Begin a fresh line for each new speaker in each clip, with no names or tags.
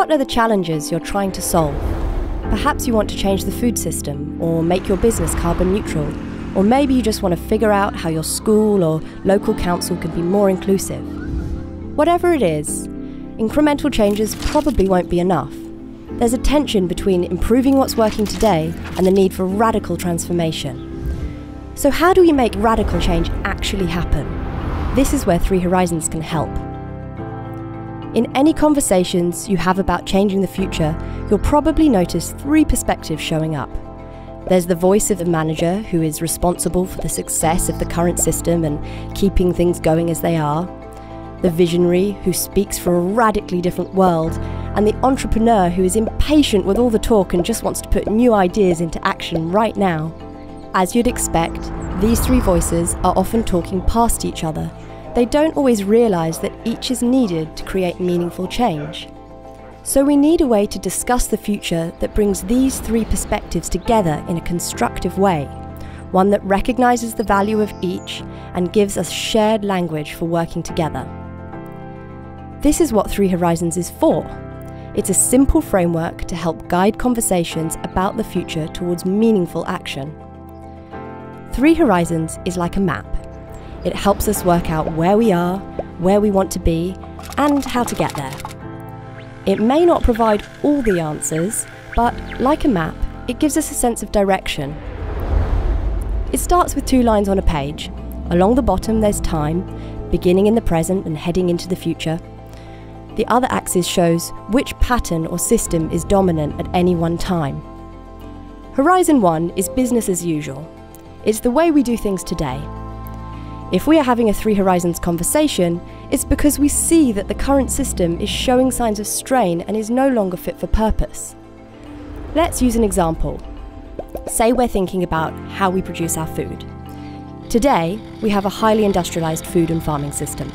What are the challenges you're trying to solve? Perhaps you want to change the food system, or make your business carbon neutral, or maybe you just want to figure out how your school or local council can be more inclusive. Whatever it is, incremental changes probably won't be enough. There's a tension between improving what's working today and the need for radical transformation. So, how do we make radical change actually happen? This is where Three Horizons can help. In any conversations you have about changing the future, you'll probably notice three perspectives showing up. There's the voice of the manager who is responsible for the success of the current system and keeping things going as they are, the visionary who speaks for a radically different world, and the entrepreneur who is impatient with all the talk and just wants to put new ideas into action right now. As you'd expect, these three voices are often talking past each other they don't always realise that each is needed to create meaningful change. So we need a way to discuss the future that brings these three perspectives together in a constructive way, one that recognises the value of each and gives us shared language for working together. This is what Three Horizons is for. It's a simple framework to help guide conversations about the future towards meaningful action. Three Horizons is like a map it helps us work out where we are, where we want to be, and how to get there. It may not provide all the answers, but like a map, it gives us a sense of direction. It starts with two lines on a page. Along the bottom, there's time, beginning in the present and heading into the future. The other axis shows which pattern or system is dominant at any one time. Horizon 1 is business as usual. It's the way we do things today. If we are having a Three Horizons conversation, it's because we see that the current system is showing signs of strain and is no longer fit for purpose. Let's use an example. Say we're thinking about how we produce our food. Today, we have a highly industrialised food and farming system.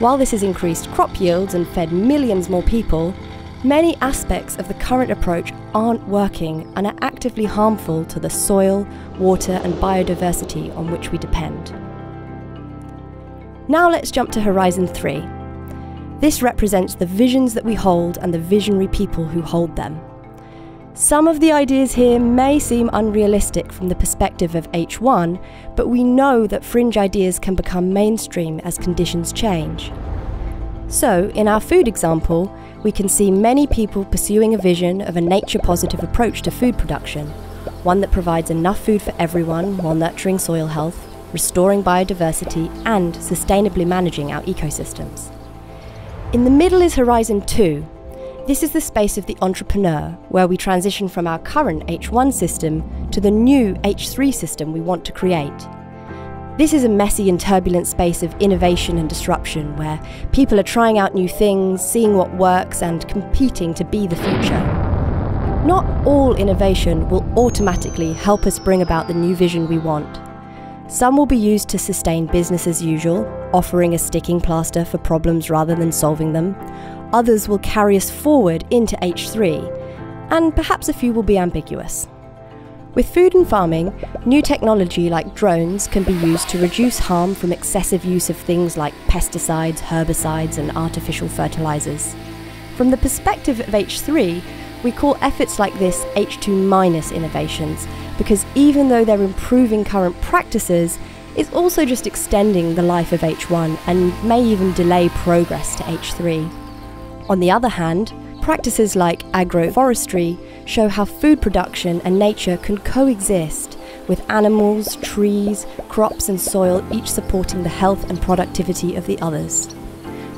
While this has increased crop yields and fed millions more people, many aspects of the current approach aren't working and are actively harmful to the soil, water, and biodiversity on which we depend. Now let's jump to Horizon 3. This represents the visions that we hold and the visionary people who hold them. Some of the ideas here may seem unrealistic from the perspective of H1, but we know that fringe ideas can become mainstream as conditions change. So, in our food example, we can see many people pursuing a vision of a nature positive approach to food production, one that provides enough food for everyone while nurturing soil health, restoring biodiversity, and sustainably managing our ecosystems. In the middle is Horizon 2. This is the space of the entrepreneur, where we transition from our current H1 system to the new H3 system we want to create. This is a messy and turbulent space of innovation and disruption where people are trying out new things, seeing what works, and competing to be the future. Not all innovation will automatically help us bring about the new vision we want. Some will be used to sustain business as usual, offering a sticking plaster for problems rather than solving them. Others will carry us forward into H3, and perhaps a few will be ambiguous. With food and farming, new technology like drones can be used to reduce harm from excessive use of things like pesticides, herbicides, and artificial fertilizers. From the perspective of H3, we call efforts like this H2-minus innovations because even though they're improving current practices, it's also just extending the life of H1 and may even delay progress to H3. On the other hand, practices like agroforestry show how food production and nature can coexist with animals, trees, crops, and soil each supporting the health and productivity of the others.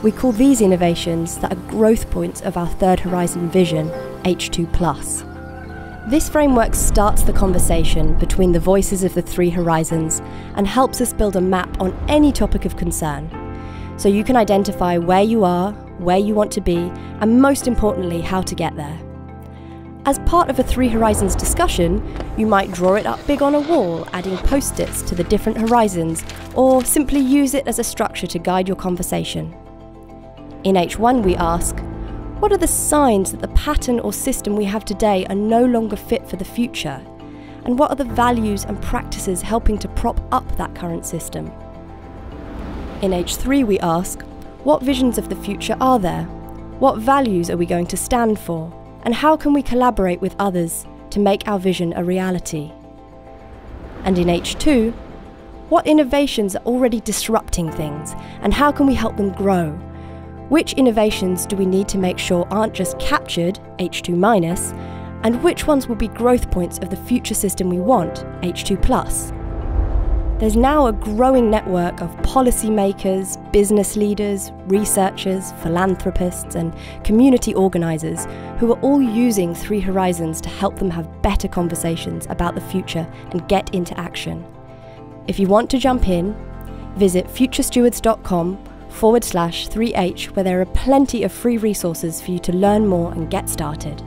We call these innovations the growth points of our third horizon vision, H2. This framework starts the conversation between the voices of the three horizons and helps us build a map on any topic of concern. So you can identify where you are, where you want to be, and most importantly, how to get there. As part of a Three Horizons discussion, you might draw it up big on a wall, adding post its to the different horizons, or simply use it as a structure to guide your conversation. In H1, we ask what are the signs that the pattern or system we have today are no longer fit for the future? And what are the values and practices helping to prop up that current system? In H3, we ask what visions of the future are there? What values are we going to stand for? And how can we collaborate with others to make our vision a reality? And in H2, what innovations are already disrupting things, and how can we help them grow? Which innovations do we need to make sure aren't just captured, H2 minus, and which ones will be growth points of the future system we want, H2 plus? There's now a growing network of policymakers, business leaders, researchers, philanthropists, and community organisers who are all using Three Horizons to help them have better conversations about the future and get into action. If you want to jump in, visit futurestewards.com forward slash 3H, where there are plenty of free resources for you to learn more and get started.